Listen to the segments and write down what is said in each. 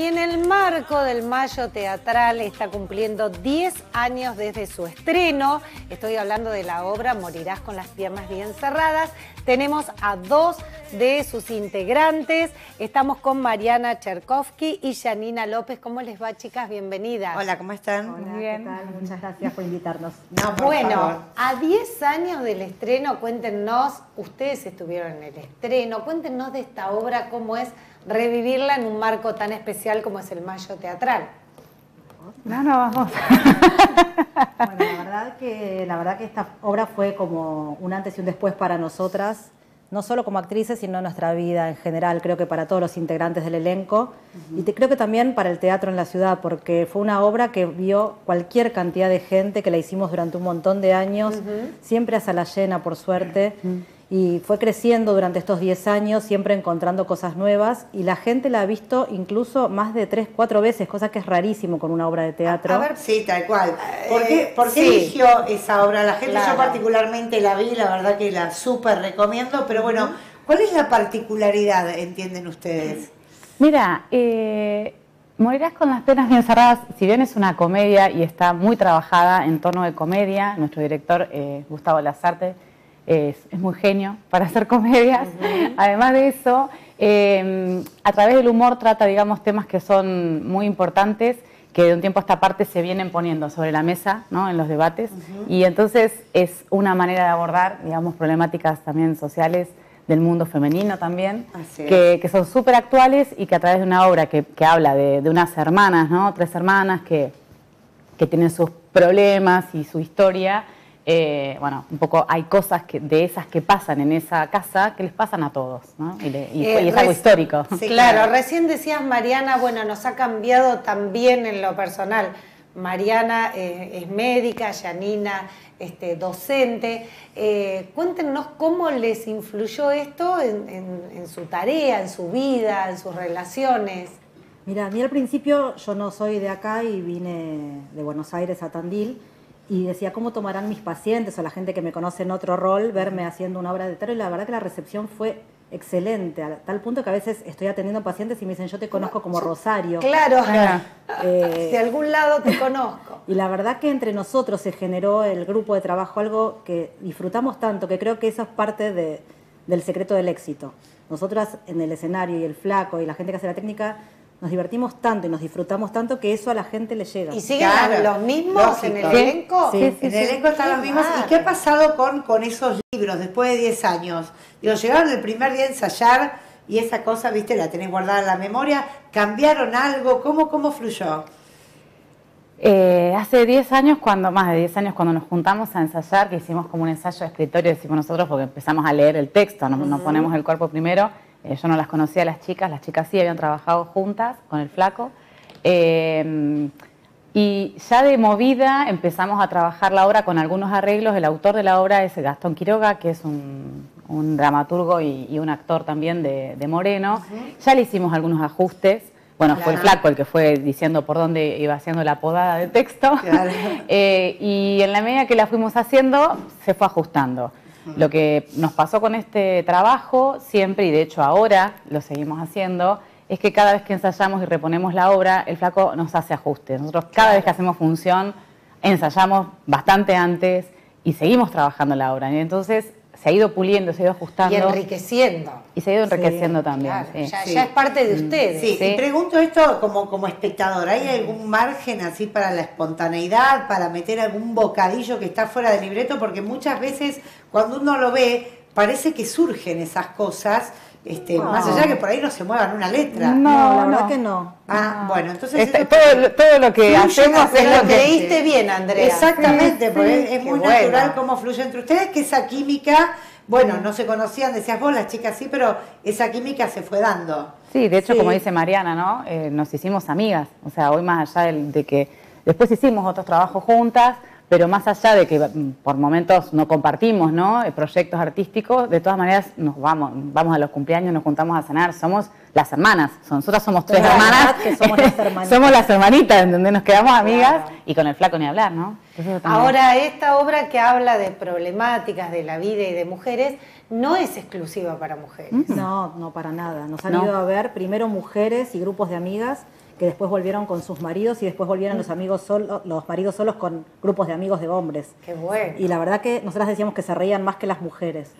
Y en el marco del Mayo Teatral está cumpliendo 10 años desde su estreno. Estoy hablando de la obra Morirás con las piernas bien cerradas. Tenemos a dos de sus integrantes. Estamos con Mariana Cherkovsky y Janina López. ¿Cómo les va, chicas? Bienvenidas. Hola, ¿cómo están? Hola, Muy bien. ¿qué tal? Muchas gracias por invitarnos. bueno, a 10 años del estreno, cuéntenos, ustedes estuvieron en el estreno, cuéntenos de esta obra, cómo es revivirla en un marco tan especial como es el Mayo Teatral. No, no, vamos. bueno, la verdad, que, la verdad que esta obra fue como un antes y un después para nosotras, no solo como actrices, sino en nuestra vida en general, creo que para todos los integrantes del elenco, y te, creo que también para el teatro en la ciudad, porque fue una obra que vio cualquier cantidad de gente, que la hicimos durante un montón de años, siempre a sala llena, por suerte y fue creciendo durante estos 10 años, siempre encontrando cosas nuevas y la gente la ha visto incluso más de 3, 4 veces, cosa que es rarísimo con una obra de teatro. A, ver, sí, tal cual. ¿Por qué, ¿por qué eligió esa obra? La gente, yo particularmente la vi, la verdad que la súper recomiendo, pero bueno, ¿cuál es la particularidad, entienden ustedes? Mira, eh, Morirás con las penas bien cerradas, si bien es una comedia y está muy trabajada en tono de comedia, nuestro director eh, Gustavo Lazarte es, muy genio para hacer comedias. Además de eso, em, a través del humor trata, digamos, temas que son muy importantes, que de un tiempo a esta parte se vienen poniendo sobre la mesa, ¿no? En los debates. Y entonces es una manera de abordar, digamos, problemáticas también sociales del mundo femenino también, que, son súper actuales y que a través de una obra que, habla de, de, unas hermanas, ¿no? Tres hermanas que, que tienen sus problemas y su historia, eh, bueno, un poco hay cosas que, de esas que pasan en esa casa que les pasan a todos, ¿no? Y, eh, es algo histórico. Sí, claro. recién decías, Mariana, bueno, nos ha cambiado también en lo personal. Mariana eh, es médica, Yanina este, docente. cuéntenos cómo les influyó esto en, su tarea, en su vida, en sus relaciones. Mira, a mí al principio yo no soy de acá y vine de Buenos Aires a Tandil y decía, ¿cómo tomarán mis pacientes o la gente que me conoce en otro rol verme haciendo una obra de teatro? Y la verdad que la recepción fue excelente, a tal punto que a veces estoy atendiendo pacientes y me dicen, yo te conozco como Rosario. Claro, eh, de algún lado te conozco. Y la verdad que entre nosotros se generó el grupo de trabajo algo que disfrutamos tanto, que creo que eso es parte de, del secreto del éxito. Nosotras en el escenario y el flaco y la gente que hace la técnica nos divertimos tanto y nos disfrutamos tanto que eso a la gente le llega. ¿Y siguen los mismos en el elenco? Sí, en el elenco están los mismos. ¿Y qué ha pasado con, con esos libros después de 10 años? Digo, llegaron el primer día a ensayar y esa cosa, viste, la tenés guardada en la memoria. ¿Cambiaron algo? ¿Cómo, cómo fluyó? Eh, hace 10 años, cuando más de 10 años, cuando nos juntamos a ensayar, que hicimos como un ensayo de escritorio, decimos nosotros, porque empezamos a leer el texto, no, nos ponemos el cuerpo primero, eh, yo no las conocía las chicas, las chicas sí habían trabajado juntas con el flaco. Eh, y ya de movida empezamos a trabajar la obra con algunos arreglos. El autor de la obra es Gastón Quiroga, que es un, dramaturgo y, un actor también de, Moreno. Ya le hicimos algunos ajustes. Bueno, fue el flaco el que fue diciendo por dónde iba haciendo la podada de texto. Eh, y en la medida que la fuimos haciendo, se fue ajustando. Lo que nos pasó con este trabajo siempre, y de hecho ahora lo seguimos haciendo, es que cada vez que ensayamos y reponemos la obra, el flaco nos hace ajustes. Nosotros cada vez que hacemos función, ensayamos bastante antes y seguimos trabajando la obra. Y entonces se ha ido puliendo, se ha ido ajustando. Y enriqueciendo. Y se ha ido enriqueciendo también. Ya, es parte de mm. ustedes. Sí, y pregunto esto como, como espectador, ¿hay algún margen así para la espontaneidad, para meter algún bocadillo que está fuera del libreto? Porque muchas veces cuando uno lo ve, parece que surgen esas cosas. Este, Más allá que por ahí no se muevan una letra. No, la verdad que no. Ah, bueno, entonces. Este, todo, lo que hacemos es lo que leíste bien, Andrea. Exactamente, porque es, muy natural cómo fluye entre ustedes, que esa química, bueno, no se conocían, decías vos, las chicas sí, pero esa química se fue dando. Sí, de hecho, como dice Mariana, ¿no? Eh, nos hicimos amigas. O sea, hoy más allá de que después hicimos otros trabajos juntas pero más allá de que mm, por momentos no compartimos ¿no? Eh, proyectos artísticos, de todas maneras nos vamos, vamos a los cumpleaños, nos juntamos a cenar, somos las hermanas, nosotras somos tres hermanas, somos, las hermanitas. somos las hermanitas, en donde nos quedamos amigas y con el flaco ni hablar, ¿no? Ahora, esta obra que habla de problemáticas de la vida y de mujeres, no es exclusiva para mujeres. No, no para nada. Nos han ido a ver primero mujeres y grupos de amigas que después volvieron con sus maridos y después volvieron los amigos solos, los maridos solos con grupos de amigos de hombres. Qué bueno. Y la verdad que nosotras decíamos que se reían más que las mujeres.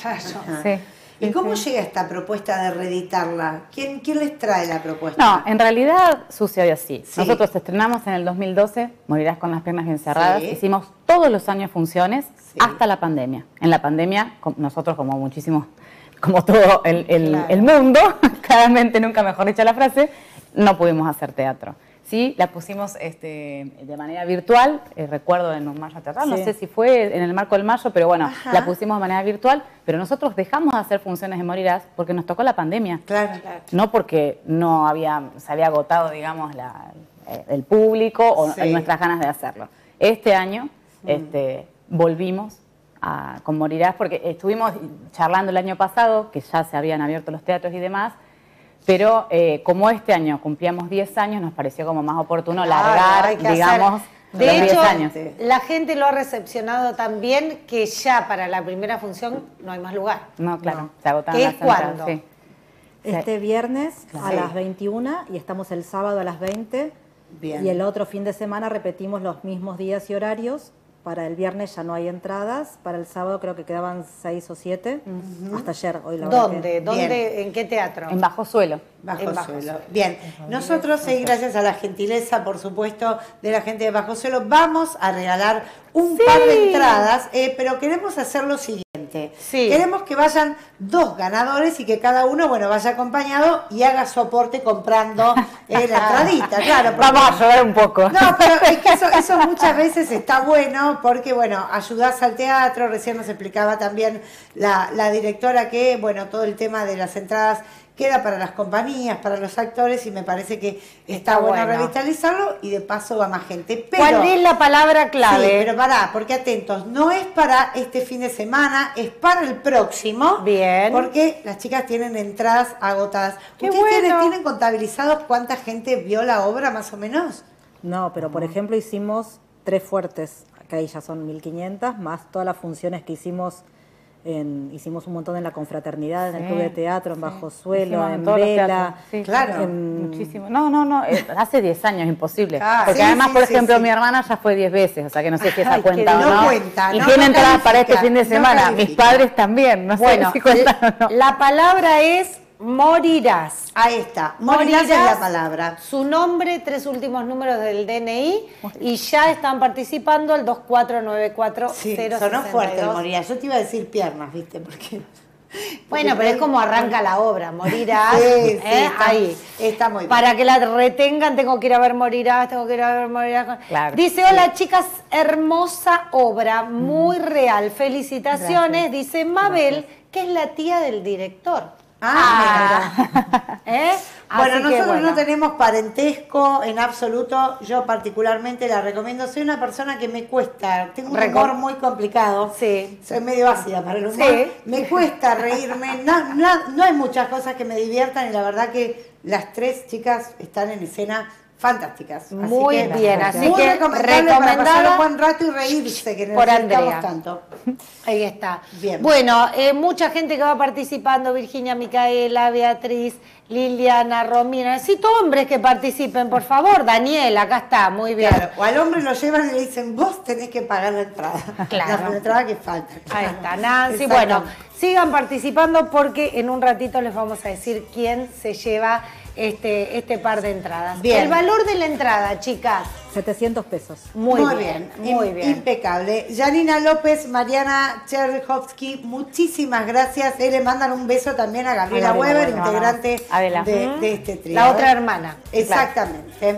Claro. Sí. ¿Y cómo llega esta propuesta de reeditarla? ¿Quién, ¿Quién les trae la propuesta? No, en realidad sucedió así. Sí. Nosotros estrenamos en el 2012, Morirás con las piernas bien cerradas. Sí. Hicimos todos los años funciones Sí. hasta la pandemia. En la pandemia, nosotros como muchísimos, como todo el, el- Claro. el mundo, claramente nunca mejor dicha la frase, no pudimos hacer teatro. Sí, la pusimos este, de manera virtual, eh, recuerdo en un mayo teatral, no Sí. sé si fue en el marco del mayo, pero bueno, Ajá. la pusimos de manera virtual, pero nosotros dejamos de hacer funciones de Morirás porque nos tocó la pandemia. Claro. No porque no había, se había agotado, digamos, la- eh, el público o Sí. nuestras ganas de hacerlo. Este año este, volvimos a, con Morirás porque estuvimos charlando el año pasado, que ya se habían abierto los teatros y demás, pero eh, como este año cumplíamos 10 años, nos pareció como más oportuno Claro, largar, digamos, hacer- los De 10 hecho, años. la gente lo ha recepcionado tan bien que ya para la primera función no hay más lugar. No, claro, se agotaron ¿Qué las es cuándo? sí. Este viernes a las 21 y estamos el sábado a las 20. Bien. Y el otro fin de semana repetimos los mismos días y horarios. Para el viernes ya no hay entradas. Para el sábado creo que quedaban seis o siete. Hasta ayer, hoy la ¿Dónde? que- ¿Dónde? ¿En qué teatro? En Bajo Suelo. Bajo En Bajo Suelo. Suelo. Bien, nosotros, eh, gracias a la gentileza, por supuesto, de la gente de Bajo Suelo, vamos a regalar un par de entradas, eh, pero queremos hacer lo siguiente. Sí. Queremos que vayan dos ganadores y que cada uno, bueno, vaya acompañado y haga su aporte comprando eh, la entradita, claro. porque- Vamos a llover un poco. no, pero es que eso, eso muchas veces está bueno porque, bueno, ayudás al teatro, recién nos explicaba también la, la directora que, bueno, todo el tema de las entradas queda para las compañías, para los actores y me parece que está, Está bueno, bueno. revitalizarlo y de paso va más gente. Pero, ¿Cuál es la palabra clave? Sí, pero pará, porque atentos, no es para este fin de semana, es para el próximo. Bien. Porque las chicas tienen entradas agotadas. Qué ¿Ustedes tienen, bueno. tienen contabilizados cuánta gente vio la obra más o menos? No, pero por ejemplo hicimos tres fuertes, que ahí ya son 1500, más todas las funciones que hicimos. En, hicimos un montón en la confraternidad, en el Sí, club de teatro, en Bajo Suelo, en los Vela. Sí, Claro. en- Muchísimo. No, no, no. eh, hace 10 años, imposible. Ah, Porque sí, además, sí, por sí, ejemplo, sí. mi hermana ya fue 10 veces, o sea que no sé si esa Ay, cuenta o no no. cuenta, y no, tiene no entradas para este fin de no semana. Mis padres también. No sé Bueno, si cuentan o no. la palabra es morirás. Ahí está, morirás es la palabra. Su nombre, tres últimos números del DNI y ya están participando al 2494 Sí, sonó fuerte el morirás. Yo te iba a decir piernas, ¿viste? Porque. Bueno, pero es como arranca la obra, morirás. Sí, sí, ¿eh? está- ahí. está muy bien. Para que la retengan, tengo que ir a ver morirás, tengo que ir a ver morirás. Claro. Dice, hola chicas, hermosa obra, muy real. Felicitaciones. Dice Mabel, que es la tía del director. Ah, mira. ¿Eh? Bueno, nosotros bueno. no tenemos parentesco en absoluto. Yo particularmente la recomiendo. Soy una persona que me cuesta, tengo un Reco- humor muy complicado. Sí. Soy medio ácida para el humor. Sí. Me cuesta reírme. No, no- no hay muchas cosas que me diviertan y la verdad que las tres chicas están en escena fantásticas. Así Muy que- bien, así muy que recomendable para un buen rato y reírse, que por Andrea. tanto. Ahí está. Bien. Bueno, eh, mucha gente que va participando, Virginia, Micaela, Beatriz, Liliana, Romina. Necesito hombres que participen, por favor. Daniel, acá está, muy bien. Claro, o al hombre lo llevan y le dicen, vos tenés que pagar la entrada. Claro. La entrada que falta. Ahí está, Nancy. Bueno, sigan participando porque en un ratito les vamos a decir quién se lleva este, este par de entradas. Bien. El valor de la entrada, chicas. 700 pesos. Muy, bien, muy bien. Impecable. Janina López, Mariana Cherhovsky, muchísimas gracias. Eh, le mandan un beso también a Gabriela Weber, integrante de este trío. La ¿eh? otra hermana. Exactamente.